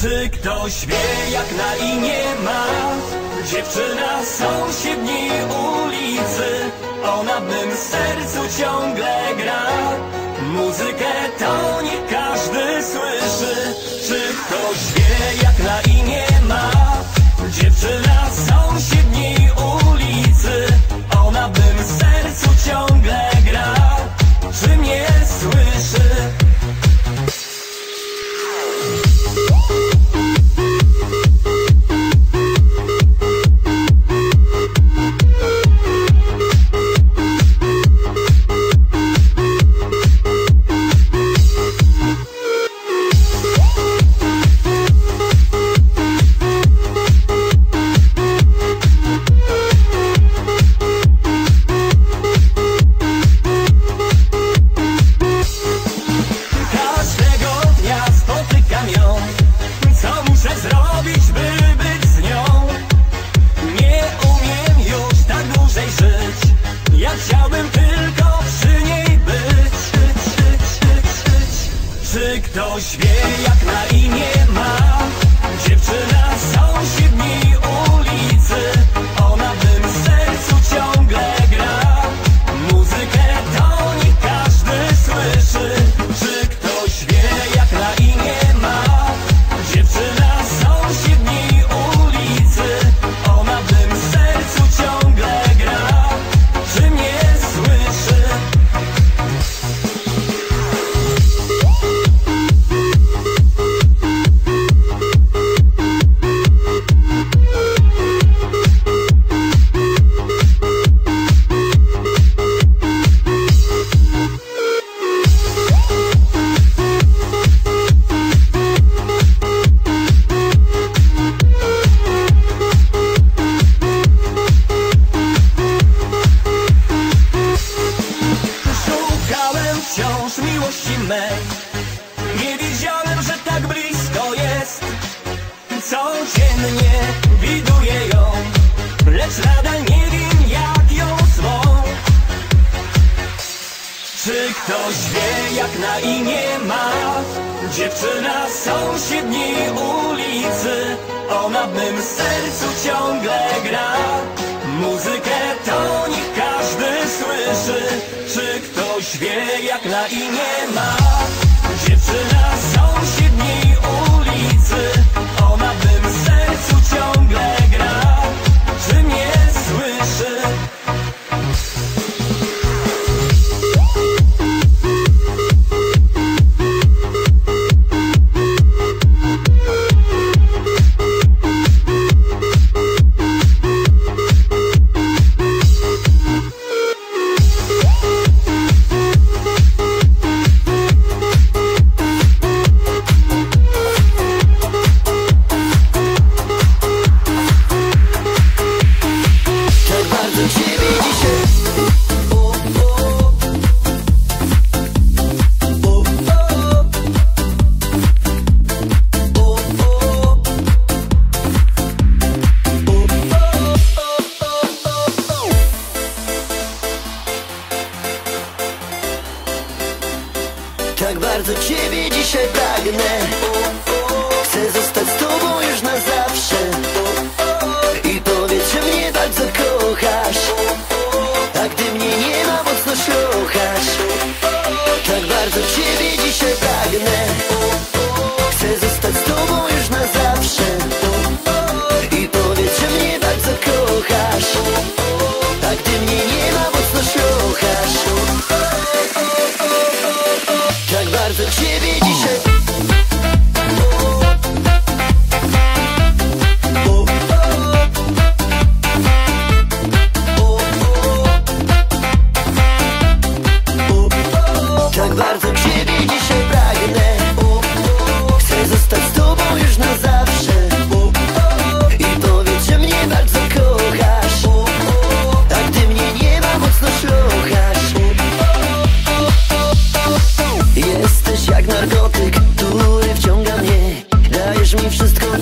Czy ktoś wie jak na imię ma? Dziewczyna sąsiedniej ulicy. Ona w mym sercu ciągle gra. Muzykę to nie każdy słyszy. Czy ktoś wie jak na imię Czy ktoś wie, jak na imię ma dziewczyna z sąsiedniej ulicy? Ona w mym sercu ciągle gra. Muzykę to niech każdy słyszy. Czy ktoś wie, jak na imię ma?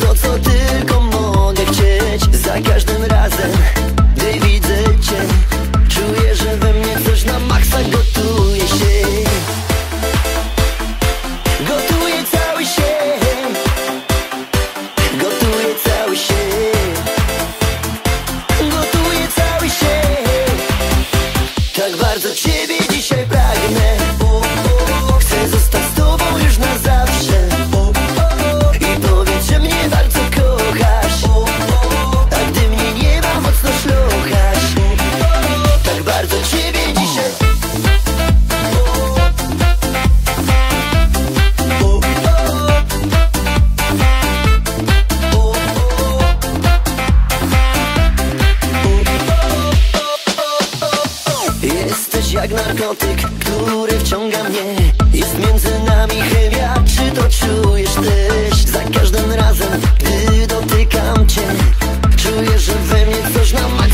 to co jak narkotyk, który wciąga mnie Jest między nami chemia, czy to czujesz też? Za każdym razem, gdy dotykam cię Czuję, że we mnie coś namacza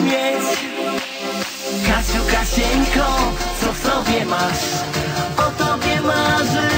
mieć Kasiu, Kasieńko, co w sobie masz? O tobie marzę